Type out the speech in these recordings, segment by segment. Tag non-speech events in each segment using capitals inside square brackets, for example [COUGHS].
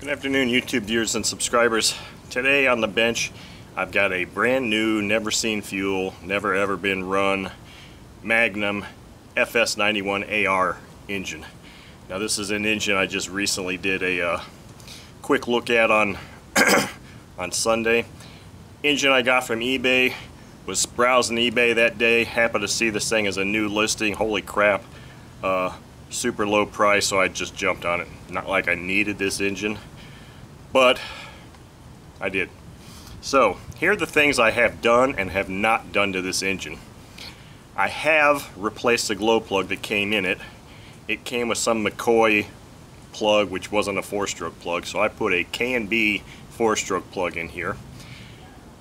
Good afternoon YouTube viewers and subscribers. Today on the bench I've got a brand new, never seen fuel, never ever been run Magnum FS91AR engine. Now this is an engine I just recently did a uh, quick look at on [COUGHS] on Sunday. Engine I got from eBay, was browsing eBay that day, happened to see this thing as a new listing, holy crap. Uh, super low price so I just jumped on it. Not like I needed this engine, but I did. So here are the things I have done and have not done to this engine. I have replaced the glow plug that came in it. It came with some McCoy plug which wasn't a four-stroke plug so I put a K&B four-stroke plug in here.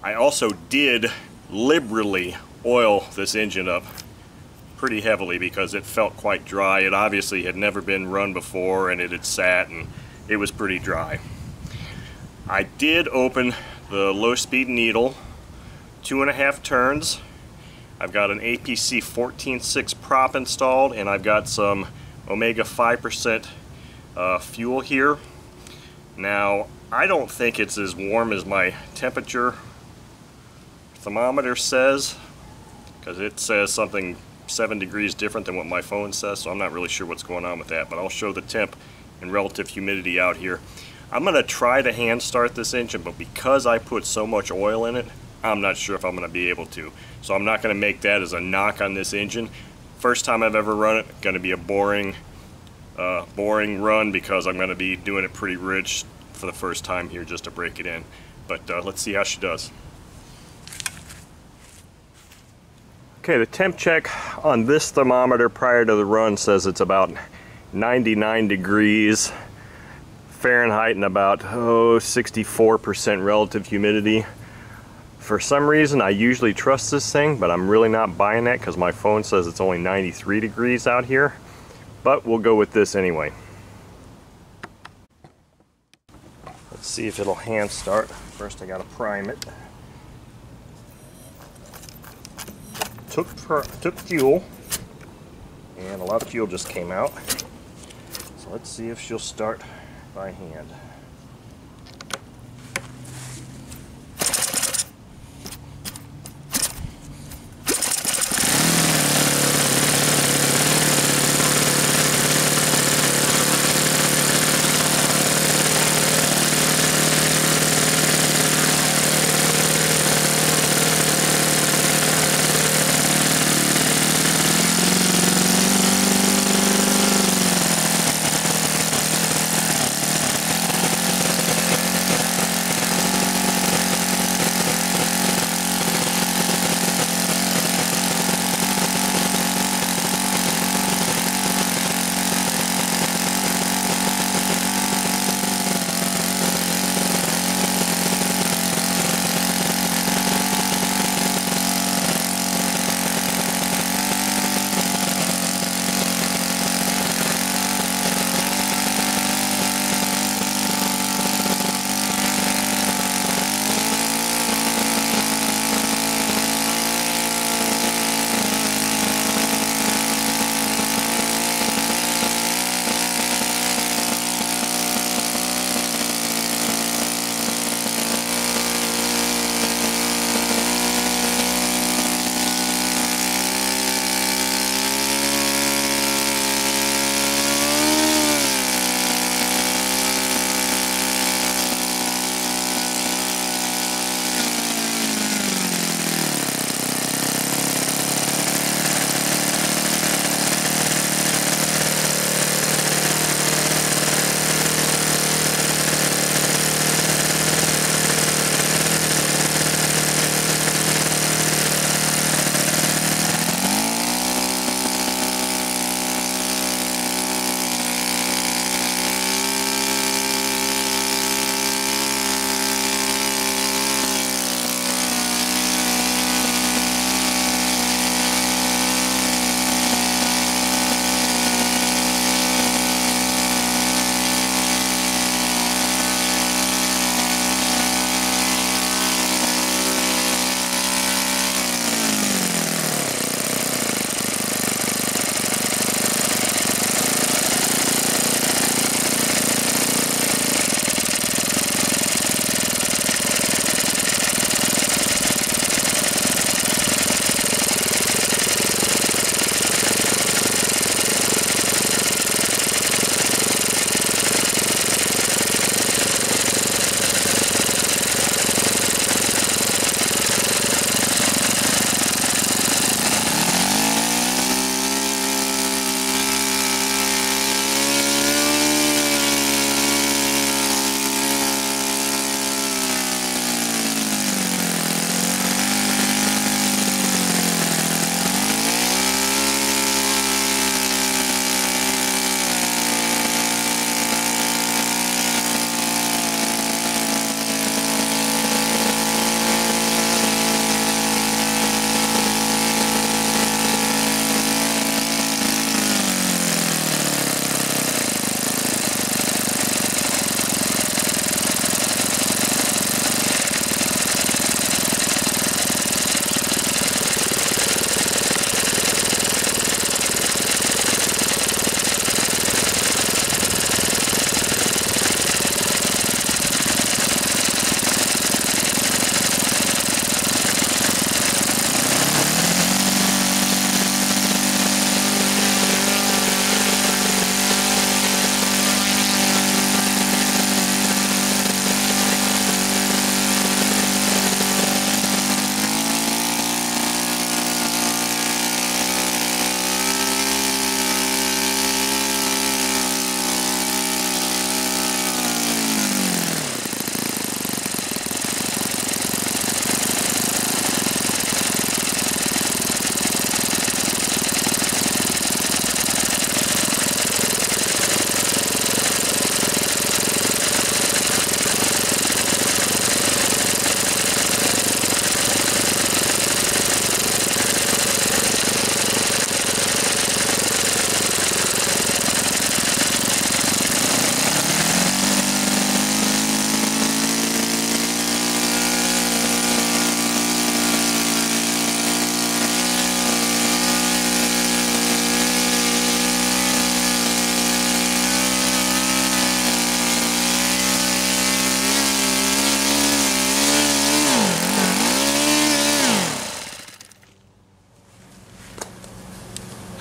I also did liberally oil this engine up pretty heavily because it felt quite dry. It obviously had never been run before and it had sat and it was pretty dry. I did open the low speed needle two and a half turns. I've got an APC 14.6 prop installed and I've got some Omega 5% uh, fuel here. Now I don't think it's as warm as my temperature thermometer says because it says something 7 degrees different than what my phone says, so I'm not really sure what's going on with that, but I'll show the temp and relative humidity out here. I'm going to try to hand start this engine, but because I put so much oil in it, I'm not sure if I'm going to be able to. So I'm not going to make that as a knock on this engine. First time I've ever run it, going to be a boring, uh, boring run because I'm going to be doing it pretty rich for the first time here just to break it in. But uh, let's see how she does. Okay, the temp check on this thermometer prior to the run says it's about 99 degrees Fahrenheit and about oh 64% relative humidity. For some reason I usually trust this thing but I'm really not buying that because my phone says it's only 93 degrees out here but we'll go with this anyway. Let's see if it'll hand start. First I gotta prime it. Took took fuel, and a lot of fuel just came out. So let's see if she'll start by hand.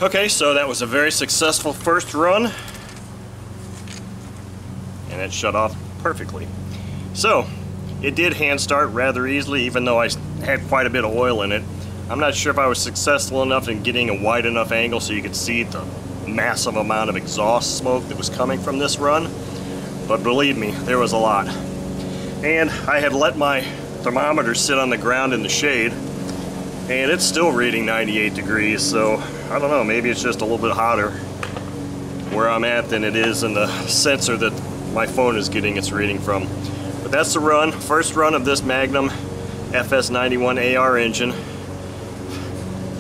Okay, so that was a very successful first run. And it shut off perfectly. So, it did hand start rather easily, even though I had quite a bit of oil in it. I'm not sure if I was successful enough in getting a wide enough angle so you could see the massive amount of exhaust smoke that was coming from this run. But believe me, there was a lot. And I had let my thermometer sit on the ground in the shade and it's still reading 98 degrees so I don't know maybe it's just a little bit hotter where I'm at than it is in the sensor that my phone is getting its reading from. But that's the run first run of this Magnum FS91 AR engine.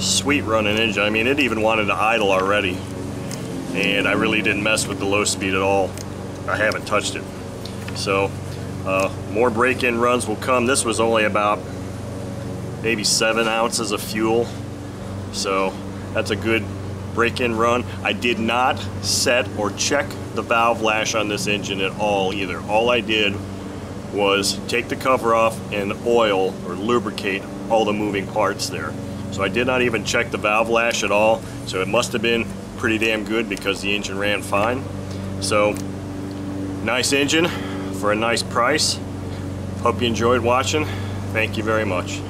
Sweet running engine. I mean it even wanted to idle already. And I really didn't mess with the low speed at all. I haven't touched it. So uh, more break-in runs will come. This was only about maybe seven ounces of fuel. So that's a good break-in run. I did not set or check the valve lash on this engine at all either. All I did was take the cover off and oil or lubricate all the moving parts there. So I did not even check the valve lash at all. So it must have been pretty damn good because the engine ran fine. So nice engine for a nice price. Hope you enjoyed watching. Thank you very much.